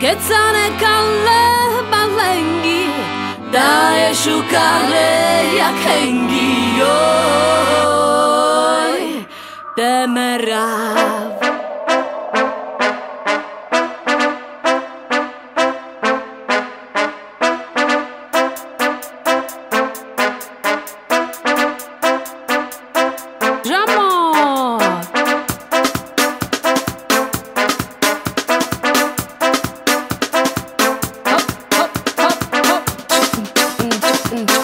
Gecane kalle balengi Daje szukane jak hęgi Oj, demeraw Drama and